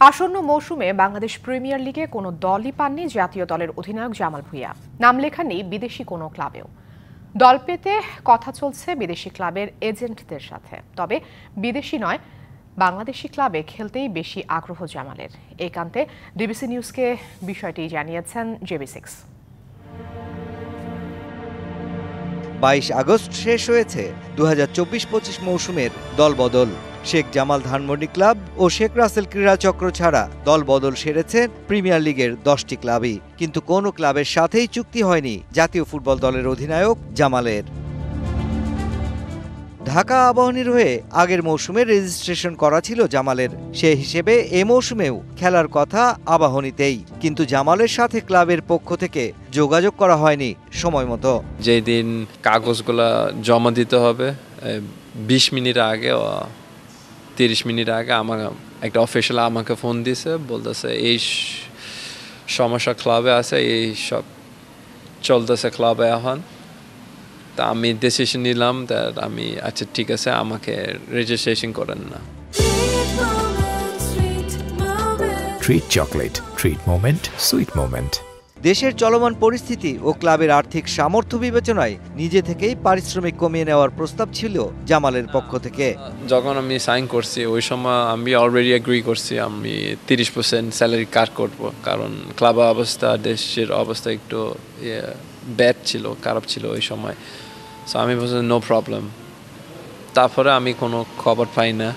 আসন্ন মৌসুমে বাংলাদেশ প্রিমিয়ার লিগে কোনো দলই পাননি জাতীয় দলের অধিনায়ক জামাল ভুঁইয়া। নাম লেখা নেই বিদেশি কোনো ক্লাবেও। দল পেতে কথা চলছে বিদেশি ক্লাবের এজেন্টদের সাথে। তবে বিদেশি নয়, বাংলাদেশি ক্লাবে খেলতেই বেশি আগ্রহ জামালের। এই কান্তে ডিবিসি নিউজকে বিষয়টি জানিয়েছেন জেবি সিক্স বাইশ আগস্ট শেষ হয়েছে দু হাজার চব্বিশ পঁচিশ মৌসুমের দলবদল। শেখ জামাল ধানমন্ডি ক্লাব ও শেখ রাসেল ক্রীড়া চক্র ছাড়া দলবদল সেরেছে প্রিমিয়ার লিগের দশটি ক্লাবই। কিন্তু কোনো ক্লাবের সাথেই চুক্তি হয়নি জাতীয় ফুটবল দলের অধিনায়ক জামালের। ঢাকা আবাহনীর হয়ে আগের মৌসুমে রেজিস্ট্রেশন করা ছিল জামালের। সে হিসেবে এ মৌসুমেও খেলার কথা আবাহনীতেই। কিন্তু জামালের সাথে ক্লাবের পক্ষ থেকে যোগাযোগ করা হয়নি সময় মতো। যেই দিন কাগজগুলো জমা দিতে হবে বিশ মিনিট আগে তিরিশ মিনিট আগে আমার একটা অফিসিয়াল আমাকে ফোন দিছে বলতেছে এই সমস্যা ক্লাবে আছে এই সব চলতেছে ক্লাবে এখন। তা আমি ডিসিশন নিলাম that আমি আচ্ছা ঠিক আছে আমাকে রেজিস্ট্রেশন করেন না। Treat chocolate treat moment sweet moment. দেশের চলমান পরিস্থিতি ও ক্লাবের আর্থিক সামর্থ্য বিবেচনায় নিজে থেকেই পারিশ্রমিক কমিয়ে নেওয়ার প্রস্তাব ছিল জামালের পক্ষ থেকে। যখন আমি সাইন করছি, ওই সময় আমি অলরেডি এগ্রি করছি, আমি তিরিশ পার্সেন্ট স্যালারি কাট করব। কারণ ক্লাব অবস্থা, দেশের অবস্থা একটু ব্যাড ছিল, খারাপ ছিল ওই সময়। সো আমি বলছি নো প্রবলেম তারপরে আমি কোনো খবর পাই না।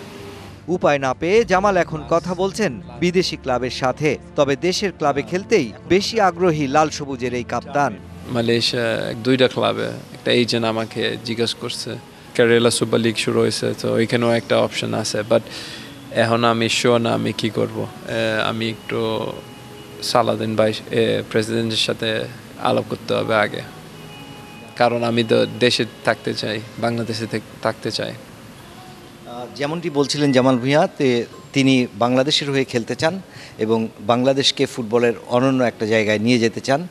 উপায় না পেয়ে জামাল এখন কথা বলছেন বিদেশি ক্লাবের সাথে, তবে দেশের ক্লাবে খেলতেই বেশি আগ্রহী লাল সবুজের এই কাপ্তান। মালয়েশিয়া এক দুইটা ক্লাবে, একটা এজেন্ট আমাকে জিজ্ঞেস করছে, কেরালা সুপার লিগ শুরু হয়েছে, তো ওইখানেও একটা অপশন আছে বাট এখন আমি শিওর না আমি কি করব। আমি একটু সালাদিন ভাই প্রেসিডেন্টের সাথে আলাপ করতে হবে আগে। কারণ আমি তো দেশে থাকতে চাই, বাংলাদেশে থাক- থাকতে চাই। যেমনটি বলছিলেন জামাল ভুঁইয়া তিনি বাংলাদেশের হয়ে খেলতে চান এবং বাংলাদেশকে ফুটবলের অনন্য একটা জায়গায় নিয়ে যেতে চান।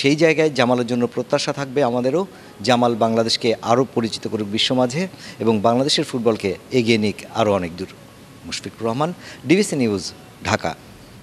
সেই জায়গায় জামালের জন্য প্রত্যাশা থাকবে আমাদেরও জামাল বাংলাদেশকে আরও পরিচিত করুক বিশ্ব মাঝে এবং বাংলাদেশের ফুটবলকে এগিয়ে নিক আরও অনেক দূর। Mushfiqur Rahman, DBC news, Dhaka.